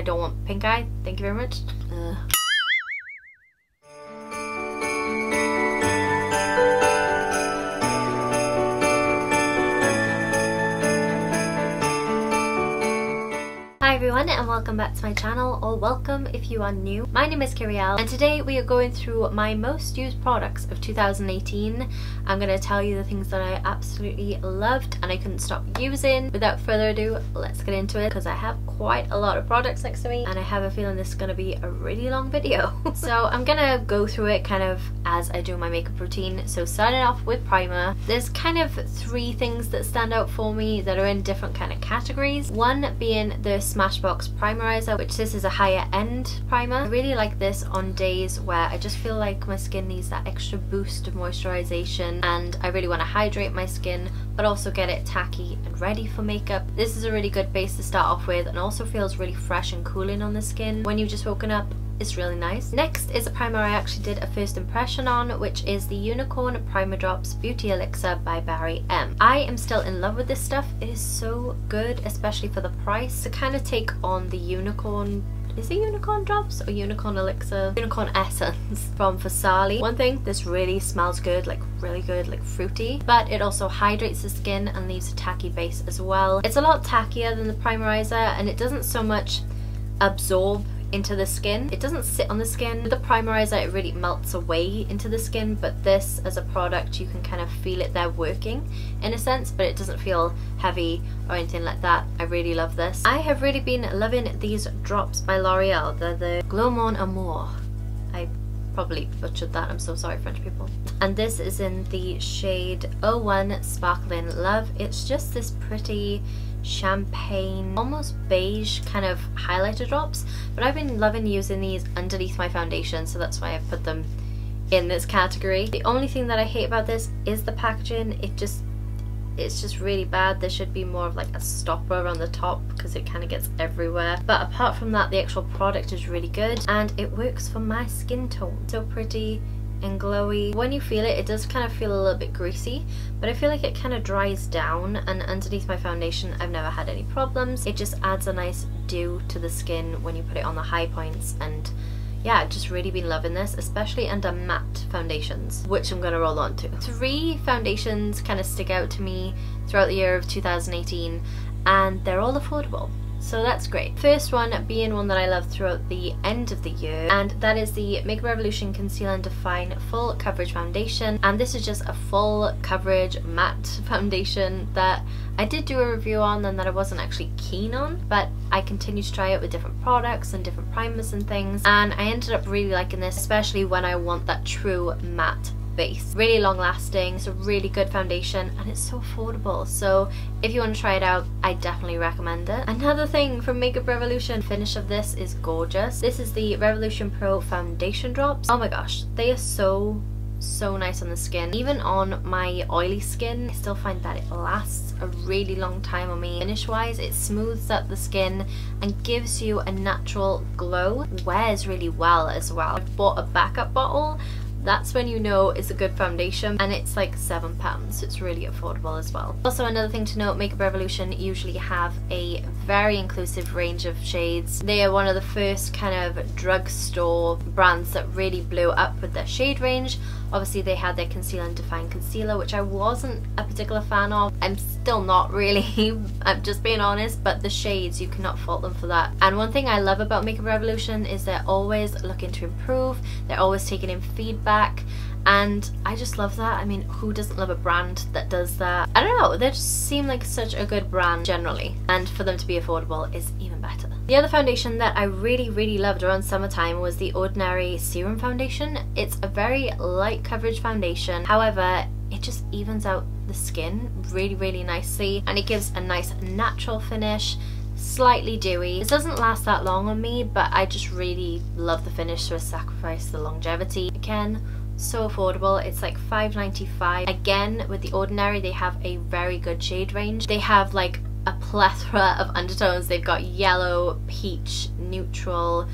I don't want pink eye. Thank you very much. Ugh. Everyone and welcome back to my channel or welcome if you are new. My name is Kyrielle and today we are going through my most used products of 2018. I'm going to tell you the things that I absolutely loved and I couldn't stop using. Without further ado, let's get into it because I have quite a lot of products next to me and I have a feeling this is going to be a really long video. so I'm going to go through it kind of as I do my makeup routine. So starting off with primer, there's kind of three things that stand out for me that are in different kind of categories. One being the Smashbox Primerizer, which this is a higher end primer. I really like this on days where I just feel like my skin needs that extra boost of moisturization and I really want to hydrate my skin but also get it tacky and ready for makeup. This is a really good base to start off with and also feels really fresh and cooling on the skin when you've just woken up it's really nice. Next is a primer I actually did a first impression on, which is the Unicorn Primer Drops Beauty Elixir by Barry M. I am still in love with this stuff. It is so good, especially for the price. To kind of take on the Unicorn is it unicorn drops or unicorn elixir unicorn essence from Farsali one thing this really smells good like really good like fruity but it also hydrates the skin and leaves a tacky base as well it's a lot tackier than the primerizer and it doesn't so much absorb into the skin. It doesn't sit on the skin. With the primerizer it really melts away into the skin but this as a product you can kind of feel it there working in a sense but it doesn't feel heavy or anything like that. I really love this. I have really been loving these drops by L'Oreal. They're the Glow Mon Amour. Probably butchered that. I'm so sorry French people. And this is in the shade 01 Sparkling Love. It's just this pretty champagne, almost beige kind of highlighter drops. But I've been loving using these underneath my foundation, so that's why I've put them in this category. The only thing that I hate about this is the packaging. It just it's just really bad. There should be more of like a stopper on the top because it kind of gets everywhere. But apart from that, the actual product is really good and it works for my skin tone. So pretty, and glowy. When you feel it, it does kind of feel a little bit greasy, but I feel like it kind of dries down and underneath my foundation I've never had any problems. It just adds a nice dew to the skin when you put it on the high points and yeah, just really been loving this, especially under matte foundations, which I'm going to roll on to. Three foundations kind of stick out to me throughout the year of 2018 and they're all affordable. So that's great. First one being one that I love throughout the end of the year and that is the Makeup Revolution Conceal and Define Full Coverage Foundation and this is just a full coverage matte foundation that I did do a review on them that I wasn't actually keen on but I continued to try it with different products and different primers and things and I ended up really liking this especially when I want that true matte base. Really long lasting, it's a really good foundation and it's so affordable. So if you want to try it out, I definitely recommend it. Another thing from Makeup Revolution, finish of this is gorgeous. This is the Revolution Pro Foundation Drops. Oh my gosh, they are so so nice on the skin. Even on my oily skin, I still find that it lasts a really long time on me. Finish wise, it smooths up the skin and gives you a natural glow. Wears really well as well. I've bought a backup bottle that's when you know it's a good foundation and it's like seven pounds it's really affordable as well also another thing to note makeup revolution usually have a very inclusive range of shades they are one of the first kind of drugstore brands that really blew up with their shade range obviously they had their conceal and define concealer which I wasn't a particular fan of. I'm still not really. I'm just being honest but the shades you cannot fault them for that. And one thing I love about Makeup Revolution is they're always looking to improve. They're always taking in feedback. And I just love that. I mean, who doesn't love a brand that does that? I don't know, they just seem like such a good brand generally, and for them to be affordable is even better. The other foundation that I really, really loved around summertime was the Ordinary Serum Foundation. It's a very light coverage foundation, however, it just evens out the skin really, really nicely, and it gives a nice natural finish slightly dewy. It doesn't last that long on me, but I just really love the finish, so I sacrifice the longevity. Again, so affordable it's like 5.95 again with the ordinary they have a very good shade range they have like a plethora of undertones. They've got yellow peach neutral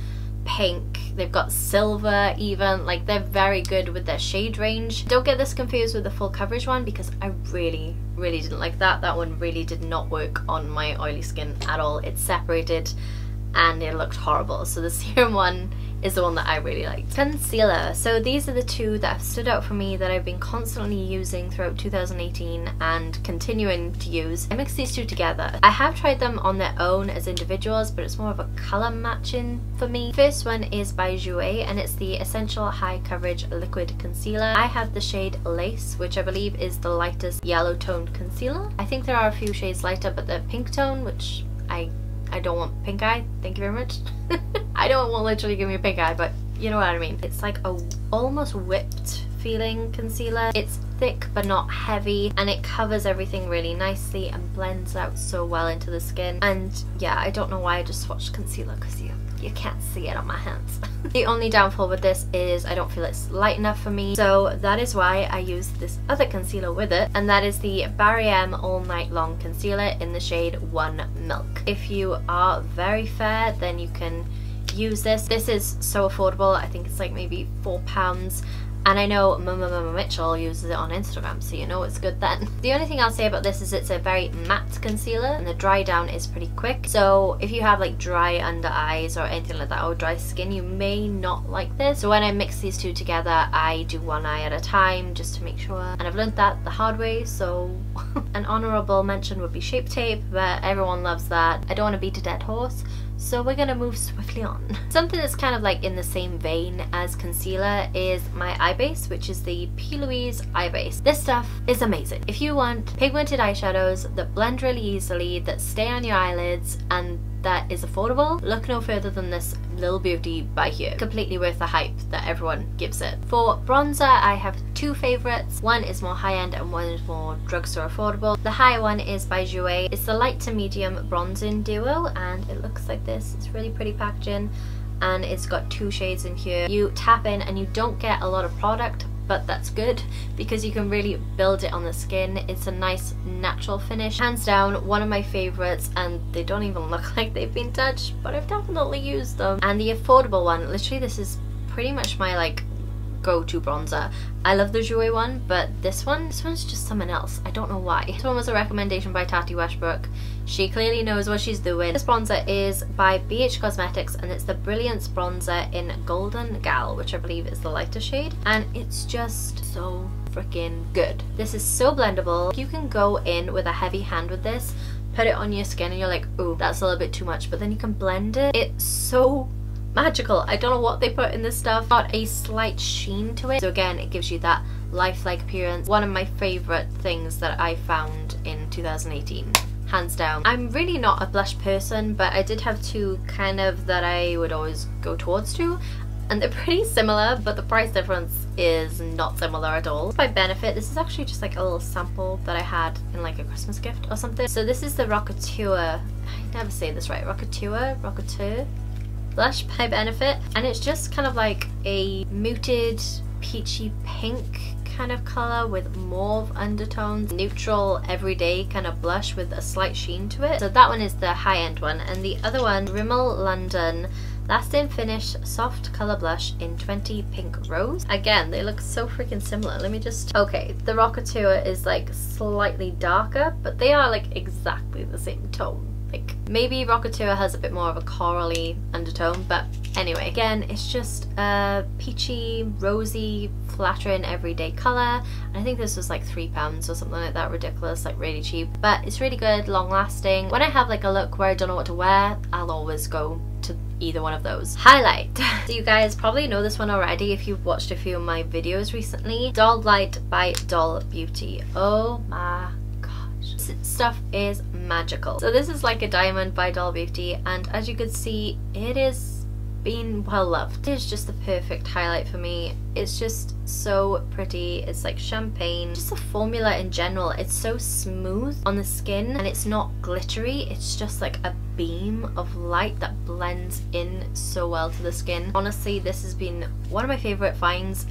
pink. They've got silver even. Like they're very good with their shade range. Don't get this confused with the full coverage one because I really really didn't like that. That one really did not work on my oily skin at all. It separated and it looked horrible. So the serum one is the one that I really liked. Concealer. So these are the two that have stood out for me that I've been constantly using throughout 2018 and continuing to use. I mix these two together. I have tried them on their own as individuals but it's more of a colour matching for me. First one is by Jouer and it's the Essential High Coverage Liquid Concealer. I have the shade Lace which I believe is the lightest yellow toned concealer. I think there are a few shades lighter but the pink tone which I I don't want pink eye. Thank you very much. I don't want literally give me a pink eye, but you know what I mean. It's like a almost whipped feeling concealer. It's thick but not heavy and it covers everything really nicely and blends out so well into the skin. And yeah, I don't know why I just swatched concealer because you you can't see it on my hands. the only downfall with this is I don't feel it's light enough for me so that is why I use this other concealer with it and that is the Barry M All Night Long Concealer in the shade 1 Milk. If you are very fair then you can use this. This is so affordable, I think it's like maybe £4 and I know Mama Mama Mitchell uses it on Instagram, so you know it's good then. The only thing I'll say about this is it's a very matte concealer and the dry down is pretty quick. So if you have like dry under eyes or anything like that or dry skin, you may not like this. So when I mix these two together, I do one eye at a time just to make sure. And I've learned that the hard way, so an honourable mention would be Shape Tape, but everyone loves that. I don't want to beat a dead horse, so we're gonna move swiftly on. Something that's kind of like in the same vein as concealer is my eye base, which is the P. Louise eye base. This stuff is amazing. If you want pigmented eyeshadows that blend really easily, that stay on your eyelids, and that is affordable, look no further than this Lil Beauty by here. Completely worth the hype that everyone gives it. For bronzer, I have two favourites. One is more high-end and one is more drugstore affordable. The high one is by Jouer. It's the light to medium bronzing duo and it looks like this. It's really pretty packaging and it's got two shades in here. You tap in and you don't get a lot of product but that's good because you can really build it on the skin. It's a nice natural finish. Hands down, one of my favourites and they don't even look like they've been touched, but I've definitely used them. And the affordable one, literally this is pretty much my like go-to bronzer. I love the Jouer one, but this one, this one's just someone else. I don't know why. This one was a recommendation by Tati Westbrook. She clearly knows what she's doing. This bronzer is by BH Cosmetics and it's the Brilliance Bronzer in Golden Gal, which I believe is the lighter shade. And it's just so freaking good. This is so blendable. You can go in with a heavy hand with this, put it on your skin and you're like, oh, that's a little bit too much, but then you can blend it. It's so magical. I don't know what they put in this stuff. Got a slight sheen to it. So again, it gives you that lifelike appearance. One of my favourite things that I found in 2018 hands down. I'm really not a blush person but I did have two kind of that I would always go towards to and they're pretty similar but the price difference is not similar at all. By Benefit, this is actually just like a little sample that I had in like a Christmas gift or something. So this is the Rockateur, I never say this right, Rockateur, Rockateur blush by Benefit and it's just kind of like a muted peachy pink kind of colour with mauve undertones, neutral everyday kind of blush with a slight sheen to it. So that one is the high-end one and the other one, Rimmel London Lasting Finish Soft Colour Blush in 20 Pink Rose. Again, they look so freaking similar. Let me just... Okay, the Rockateur is like slightly darker, but they are like exactly the same tone. Like maybe Rockateur has a bit more of a corally undertone, but anyway, again, it's just a peachy, rosy, flattering everyday colour. I think this was like three pounds or something like that, ridiculous, like really cheap. But it's really good, long lasting. When I have like a look where I don't know what to wear, I'll always go to either one of those. Highlight. so you guys probably know this one already if you've watched a few of my videos recently. Doll Light by Doll Beauty. Oh my stuff is magical. So this is like a diamond by Doll Beauty and as you can see it is being well loved. It is just the perfect highlight for me. It's just so pretty. It's like champagne. Just the formula in general. It's so smooth on the skin and it's not glittery. It's just like a beam of light that blends in so well to the skin. Honestly, this has been one of my favourite finds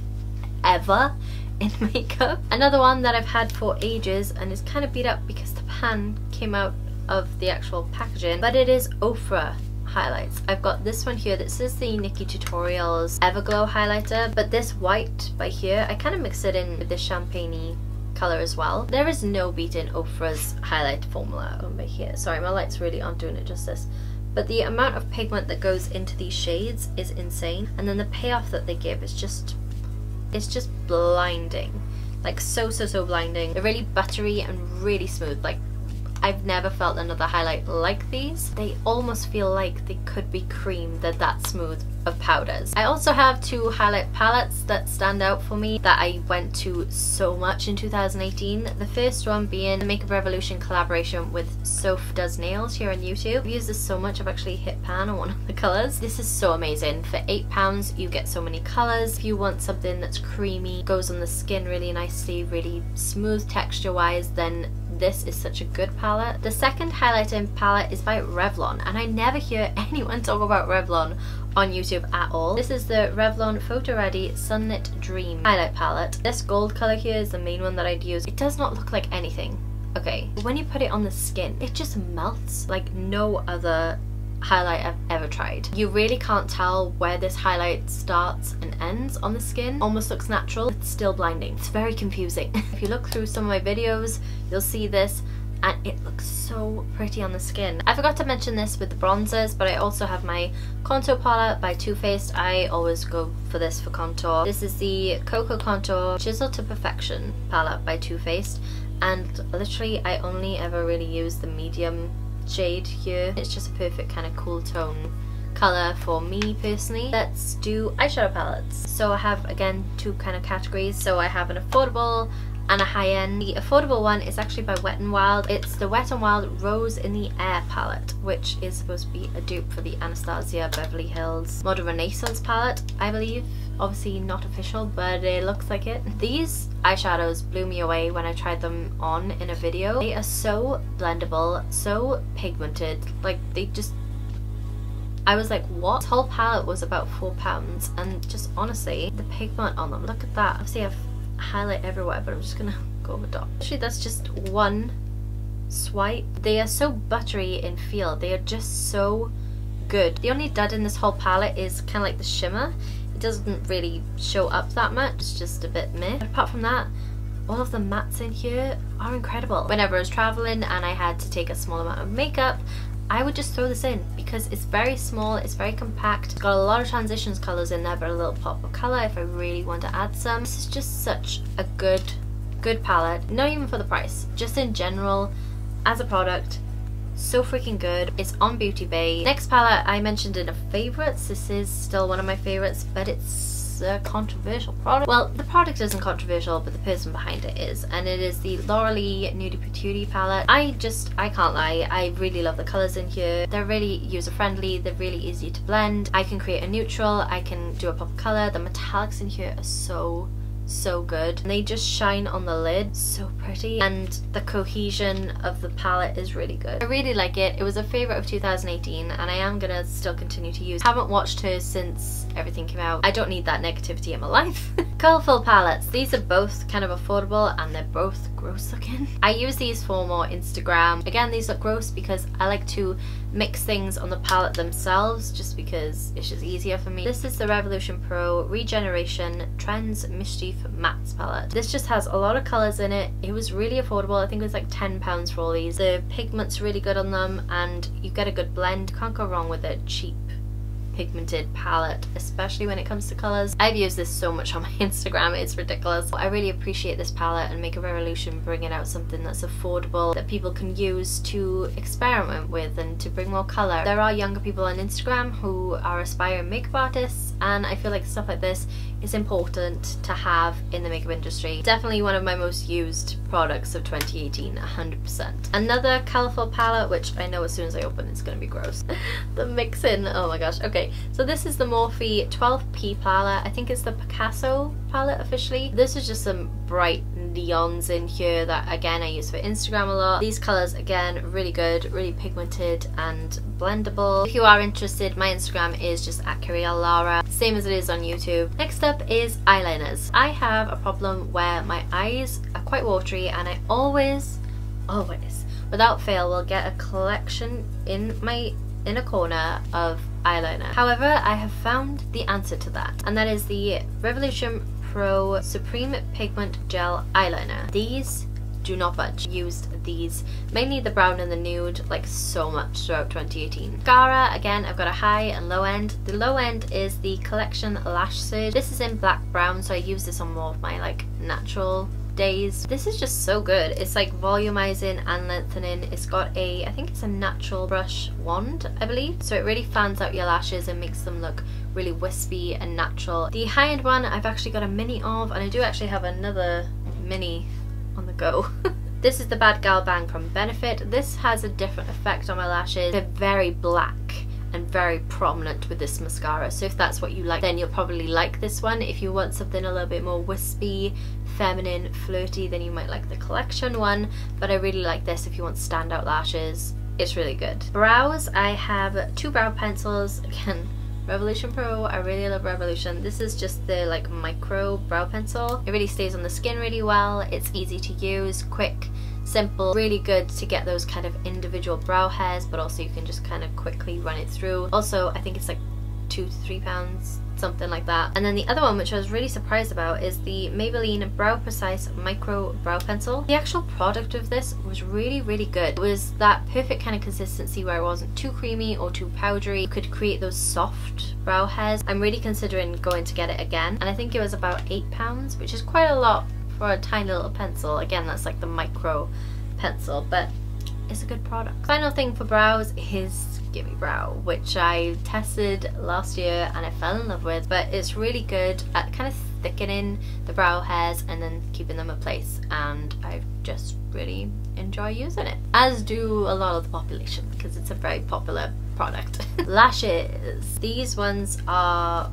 ever in makeup. Another one that I've had for ages and is kind of beat up because the pan came out of the actual packaging, but it is Ofra highlights. I've got this one here. This is the Nikkie Tutorials Everglow highlighter, but this white by here, I kind of mix it in with the champagne colour as well. There is no beating Ofra's highlight formula over here. Sorry, my light's really aren't doing it justice. but the amount of pigment that goes into these shades is insane and then the payoff that they give is just it's just blinding. Like so so so blinding. They're really buttery and really smooth. Like I've never felt another highlight like these. They almost feel like they could be cream. They're that smooth of powders. I also have two highlight palettes that stand out for me that I went to so much in 2018. The first one being the Makeup Revolution collaboration with Soph Does Nails here on YouTube. I've used this so much I've actually hit pan on one of the colours. This is so amazing. For £8 you get so many colours. If you want something that's creamy, goes on the skin really nicely, really smooth texture wise, then this is such a good palette. The second highlighting palette is by Revlon and I never hear anyone talk about Revlon on YouTube at all. This is the Revlon Photo Ready Sunlit Dream highlight palette. This gold colour here is the main one that I'd use. It does not look like anything. Okay, when you put it on the skin, it just melts like no other highlight I've ever tried. You really can't tell where this highlight starts and ends on the skin. Almost looks natural. It's still blinding. It's very confusing. if you look through some of my videos, you'll see this and it looks so pretty on the skin. I forgot to mention this with the bronzers but I also have my contour palette by Too Faced. I always go for this for contour. This is the Cocoa Contour Chisel to Perfection palette by Too Faced and literally I only ever really use the medium shade here. It's just a perfect kind of cool tone colour for me personally. Let's do eyeshadow palettes. So I have again two kind of categories. So I have an affordable and a high-end. The affordable one is actually by Wet n Wild. It's the Wet n Wild Rose in the Air palette, which is supposed to be a dupe for the Anastasia Beverly Hills Modern Renaissance palette, I believe. Obviously not official, but it looks like it. These eyeshadows blew me away when I tried them on in a video. They are so blendable, so pigmented, like they just I was like, what? This whole palette was about four pounds and just honestly, the pigment on them, look at that. Obviously I've highlight everywhere, but I'm just gonna go over top. Actually, that's just one swipe. They are so buttery in feel. They are just so good. The only dud in this whole palette is kind of like the shimmer. It doesn't really show up that much. It's just a bit meh. But apart from that, all of the mattes in here are incredible. Whenever I was traveling and I had to take a small amount of makeup, I would just throw this in because it's very small, it's very compact, it's got a lot of transitions colours in there but a little pop of colour if I really want to add some. This is just such a good, good palette, not even for the price, just in general as a product so freaking good. It's on Beauty Bay. Next palette I mentioned in a favourites. This is still one of my favourites, but it's a controversial product. Well, the product isn't controversial, but the person behind it is, and it is the Laura Lee Nudie Patootie palette. I just, I can't lie, I really love the colours in here. They're really user-friendly, they're really easy to blend. I can create a neutral, I can do a pop colour. The metallics in here are so so good. And they just shine on the lid, so pretty. And the cohesion of the palette is really good. I really like it. It was a favourite of 2018 and I am gonna still continue to use. Haven't watched her since everything came out. I don't need that negativity in my life. Colourful palettes. These are both kind of affordable and they're both gross looking. I use these for more Instagram. Again, these look gross because I like to mix things on the palette themselves just because it's just easier for me. This is the Revolution Pro Regeneration Trends Mischief Mattes palette. This just has a lot of colours in it. It was really affordable. I think it was like £10 for all these. The pigment's really good on them and you get a good blend. Can't go wrong with a Cheap pigmented palette, especially when it comes to colours. I've used this so much on my Instagram, it's ridiculous. I really appreciate this palette and Makeup Revolution bringing out something that's affordable that people can use to experiment with and to bring more colour. There are younger people on Instagram who are aspiring makeup artists and I feel like stuff like this is important to have in the makeup industry. Definitely one of my most used products of 2018, 100%. Another colourful palette, which I know as soon as I open it's going to be gross. the mixing, oh my gosh. Okay, so this is the Morphe 12P palette. I think it's the Picasso palette officially. This is just some bright neons in here that again I use for Instagram a lot. These colours again really good, really pigmented and blendable. If you are interested my Instagram is just at Kyrielle Lara, same as it is on YouTube. Next up is eyeliners. I have a problem where my eyes are quite watery and I always, always, without fail will get a collection in my inner corner of eyeliner. However, I have found the answer to that and that is the Revolution Pro Supreme Pigment Gel Eyeliner. These do not budge. Used these, mainly the brown and the nude, like so much throughout 2018. Mascara, again, I've got a high and low end. The low end is the Collection Lash Surge. This is in black brown, so I use this on more of my like natural days. This is just so good. It's like volumizing and lengthening. It's got a, I think it's a natural brush wand, I believe. So it really fans out your lashes and makes them look really wispy and natural. The high-end one I've actually got a mini of and I do actually have another mini on the go. this is the Bad Gal Bang from Benefit. This has a different effect on my lashes. They're very black and very prominent with this mascara so if that's what you like then you'll probably like this one if you want something a little bit more wispy feminine flirty then you might like the collection one but I really like this if you want standout lashes it's really good brows I have two brow pencils again Revolution Pro, I really love Revolution. This is just the like micro brow pencil. It really stays on the skin really well. It's easy to use, quick, simple, really good to get those kind of individual brow hairs, but also you can just kind of quickly run it through. Also, I think it's like two to three pounds something like that. And then the other one which I was really surprised about is the Maybelline Brow Precise Micro Brow Pencil. The actual product of this was really really good. It was that perfect kind of consistency where it wasn't too creamy or too powdery. You could create those soft brow hairs. I'm really considering going to get it again and I think it was about £8 which is quite a lot for a tiny little pencil. Again that's like the micro pencil but it's a good product. Final thing for brows is Gimme Brow, which I tested last year and I fell in love with, but it's really good at kind of thickening the brow hairs and then keeping them in place and I just really enjoy using it. As do a lot of the population because it's a very popular product. Lashes. These ones are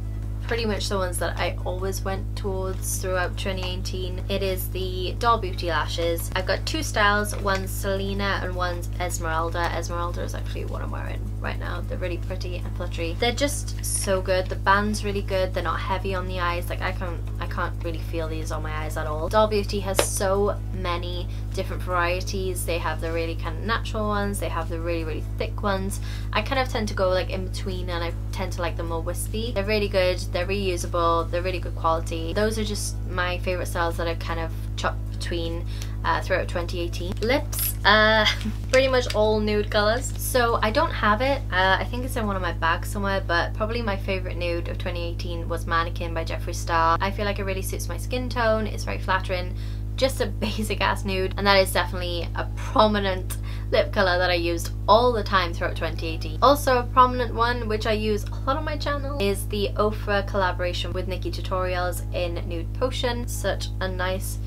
pretty much the ones that I always went towards throughout 2018. It is the Doll Beauty lashes. I've got two styles, one's Selena and one's Esmeralda. Esmeralda is actually what I'm wearing right now. They're really pretty and fluttery. They're just so good. The band's really good. They're not heavy on the eyes. Like I can't, I can't really feel these on my eyes at all. Doll Beauty has so many different varieties. They have the really kind of natural ones. They have the really, really thick ones. I kind of tend to go like in between and I tend to like the more wispy. They're really good. They're reusable. They're really good quality. Those are just my favorite styles that I've kind of chopped between uh, throughout 2018. Lips, uh, pretty much all nude colors. So I don't have it. Uh, I think it's in one of my bags somewhere, but probably my favorite nude of 2018 was Mannequin by Jeffree Star. I feel like it really suits my skin tone. It's very flattering just a basic ass nude and that is definitely a prominent lip colour that I used all the time throughout 2018. Also a prominent one which I use a lot on my channel is the Ofra collaboration with Nikkie Tutorials in Nude Potion. Such a nice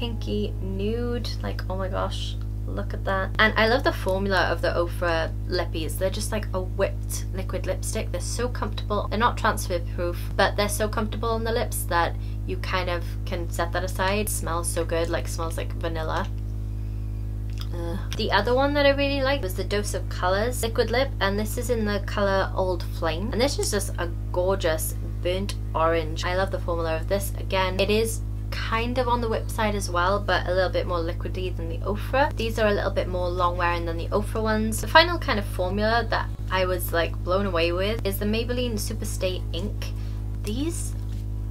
pinky nude like oh my gosh look at that. And I love the formula of the Ofra lippies they're just like a whipped liquid lipstick. They're so comfortable. They're not transfer proof but they're so comfortable on the lips that you kind of can set that aside. It smells so good like smells like vanilla. The other one that I really liked was the Dose of Colors liquid lip and this is in the colour Old Flame. And this is just a gorgeous burnt orange. I love the formula of this. Again, it is kind of on the whip side as well but a little bit more liquidy than the Ofra. These are a little bit more long wearing than the Ofra ones. The final kind of formula that I was like blown away with is the Maybelline Superstay Ink. These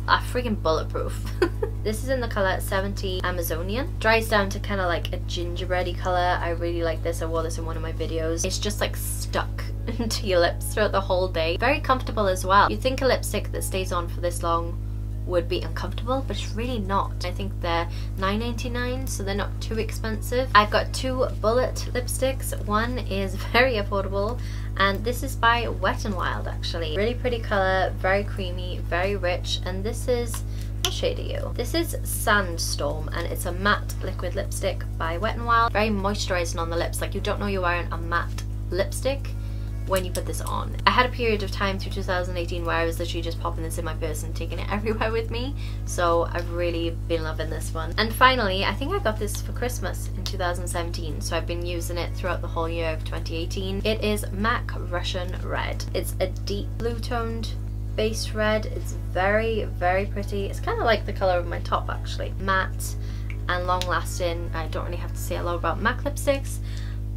are freaking bulletproof. this is in the colour 70 Amazonian. Dries down to kind of like a gingerbready colour. I really like this. I wore this in one of my videos. It's just like stuck to your lips throughout the whole day. Very comfortable as well. You'd think a lipstick that stays on for this long would be uncomfortable but it's really not. I think they're $9.99 so they're not too expensive. I've got two bullet lipsticks. One is very affordable and this is by Wet n Wild actually. Really pretty colour, very creamy, very rich and this is what shade are you? This is Sandstorm and it's a matte liquid lipstick by Wet n Wild. Very moisturising on the lips like you don't know you're wearing a matte lipstick when you put this on. I had a period of time through 2018 where I was literally just popping this in my purse and taking it everywhere with me so I've really been loving this one. And finally I think I got this for Christmas in 2017 so I've been using it throughout the whole year of 2018. It is MAC Russian Red. It's a deep blue toned base red. It's very very pretty. It's kind of like the colour of my top actually. Matte and long lasting. I don't really have to say a lot about MAC lipsticks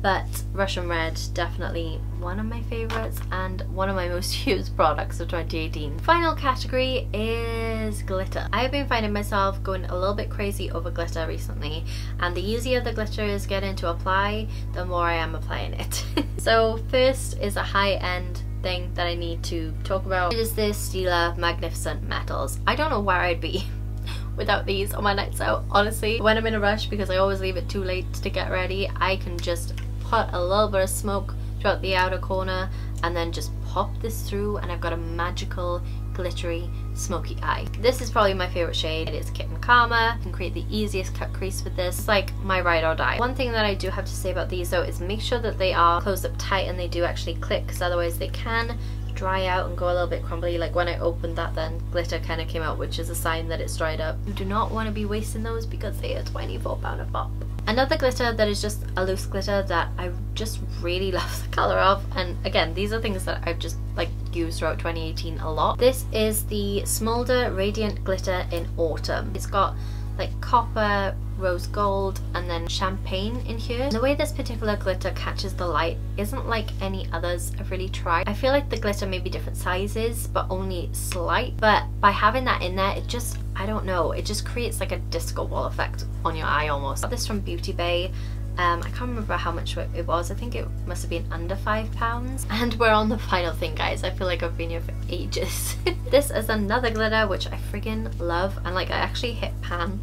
but Russian Red definitely one of my favorites and one of my most used products of 2018. Final category is glitter. I have been finding myself going a little bit crazy over glitter recently and the easier the glitter is getting to apply, the more I am applying it. so first is a high-end thing that I need to talk about. It is this Stila Magnificent Metals. I don't know where I'd be without these on my nights out honestly when I'm in a rush because I always leave it too late to get ready I can just put a little bit of smoke throughout the outer corner and then just pop this through and I've got a magical glittery smoky eye. This is probably my favorite shade. It is Kitten Karma. You can create the easiest cut crease with this. It's like my ride or die. One thing that I do have to say about these though is make sure that they are closed up tight and they do actually click because otherwise they can dry out and go a little bit crumbly like when I opened that then glitter kind of came out which is a sign that it's dried up. You do not want to be wasting those because they are £24 a pop. Another glitter that is just a loose glitter that I just really love the colour of and again these are things that I've just like used throughout 2018 a lot. This is the Smolder Radiant Glitter in Autumn. It's got like copper, rose gold and then champagne in here. The way this particular glitter catches the light isn't like any others I've really tried. I feel like the glitter may be different sizes but only slight but by having that in there it just I don't know it just creates like a disco ball effect on your eye almost. I got this from Beauty Bay um, I can't remember how much it was. I think it must have been under five pounds. And we're on the final thing, guys. I feel like I've been here for ages. this is another glitter, which I friggin' love. And like, I actually hit pan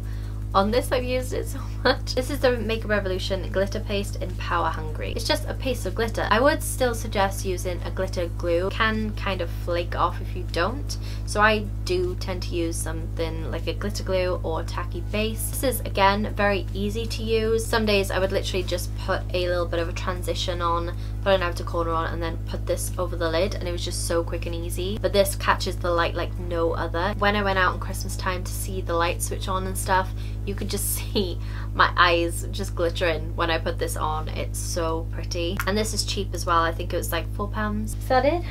on this I've used it so much. This is the Makeup Revolution glitter paste in Power Hungry. It's just a paste of glitter. I would still suggest using a glitter glue. It can kind of flake off if you don't. So I do tend to use something like a glitter glue or tacky base. This is again very easy to use. Some days I would literally just put a little bit of a transition on, put an outer corner on and then put this over the lid and it was just so quick and easy. But this catches the light like no other. When I went out on Christmas time to see the light switch on and stuff, you could just see my eyes just glittering when I put this on. It's so pretty. And this is cheap as well. I think it was like four pounds. Is that it?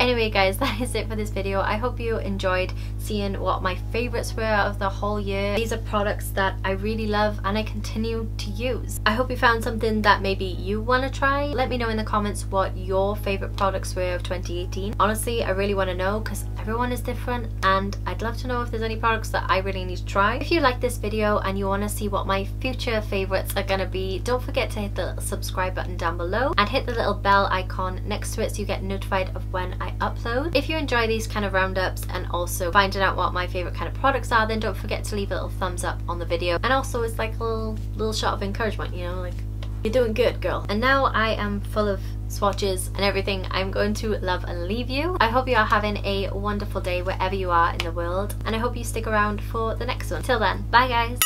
Anyway guys, that is it for this video. I hope you enjoyed seeing what my favourites were of the whole year. These are products that I really love and I continue to use. I hope you found something that maybe you want to try. Let me know in the comments what your favourite products were of 2018. Honestly, I really want to know because everyone is different and I'd love to know if there's any products that I really need to try. If you like this video and you want to see what my future favourites are going to be, don't forget to hit the subscribe button down below and hit the little bell icon next to it so you get notified of when I upload. If you enjoy these kind of roundups and also finding out what my favourite kind of products are then don't forget to leave a little thumbs up on the video and also it's like a little, little shot of encouragement you know like you're doing good girl. And now I am full of swatches and everything I'm going to love and leave you. I hope you are having a wonderful day wherever you are in the world and I hope you stick around for the next one. Till then, bye guys!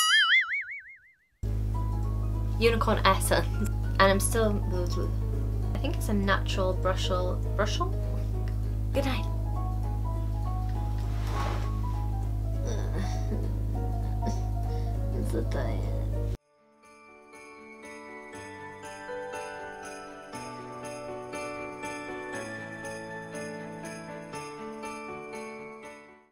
Unicorn Essence and I'm still I think it's a natural brushel brushel Good night. I'm so tired.